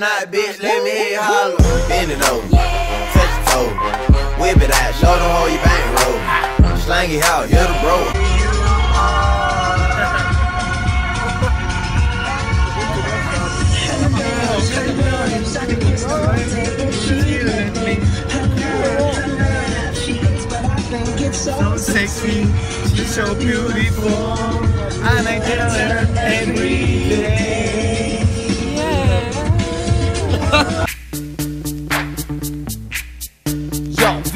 If you a top knot bitch, let me hear you holler. Bend it over, touch your toe, whip it out, show them how you bankroll. Slang it out, you're the bro. so sexy, she's so beautiful. And I tell her every day.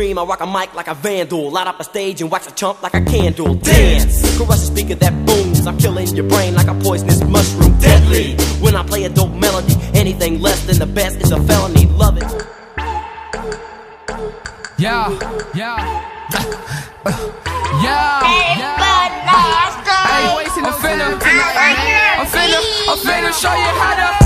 To the extreme, I rock a mic like a vandal. Light up a stage and wax a chump like a candle. Dance! Crush a speaker that booms. I'm killing your brain like a poisonous mushroom. Deadly! When I play a dope melody, anything less than the best is a felony. Love it. Yeah, yeah. Yeah, yeah. I ain't wasting the finna tonight, man. I'm finna, I'm finna show you how to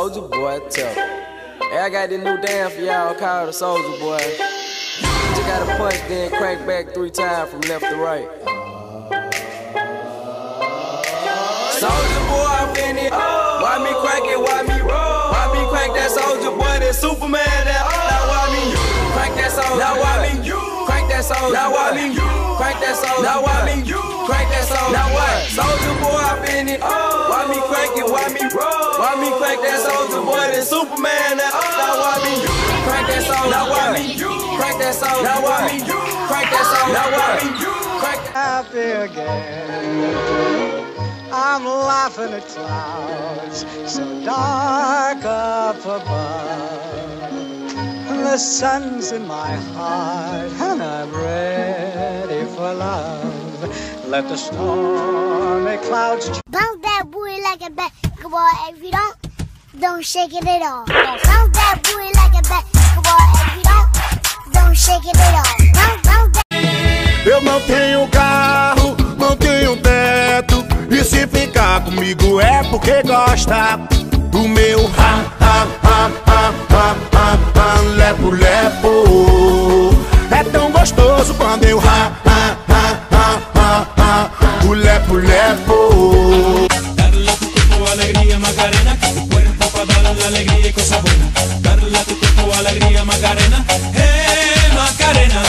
Soldier boy, tough. Hey, I got this new dance for y'all called the Soldier boy. Just gotta punch, then crank back three times from left to right. Soldier boy, I'm in it. Why me crank it? Why me roll? Why me crank that soldier boy? That Superman that. Now why me crank that soldier? Now why me crank that soldier? Now why me crank that soldier? Now why me crank that soldier? Now what? Soldier boy, I'm in it. Why me crank it? Why me roll? Why me crank that soldier boy? That Superman that. Now why me crank that soldier? Now why me crank that soldier? Now why me You crank that soldier? Now why me crank Happy again. I'm laughing at clouds so dark up above. The sun's in my heart and I'm ready for love. Let the stormy clouds Bounce that booty like a basketball. If you don't, don't shake it at all. Bounce that booty like a basketball. If you don't, don't shake it at all. Bounce, bounce that. Eu não tenho carro, não tenho teto. E se ficar comigo é porque gosta do meu ha, la alegría y cosas buenas. Darle a tu cuerpo alegría, Macarena. ¡Eh, Macarena!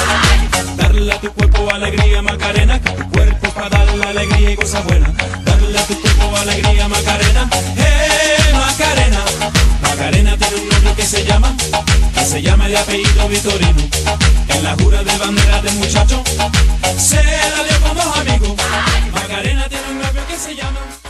Darle a tu cuerpo alegría, Macarena. Que tu cuerpo para darle alegría y cosas buenas. Darle a tu cuerpo alegría, Macarena. ¡Eh, Macarena! Macarena tiene un nombre que se llama, que se llama el apellido Vitorino. En la jura de bandera de muchacho, se la dio con dos amigos. Macarena tiene un novio que se llama.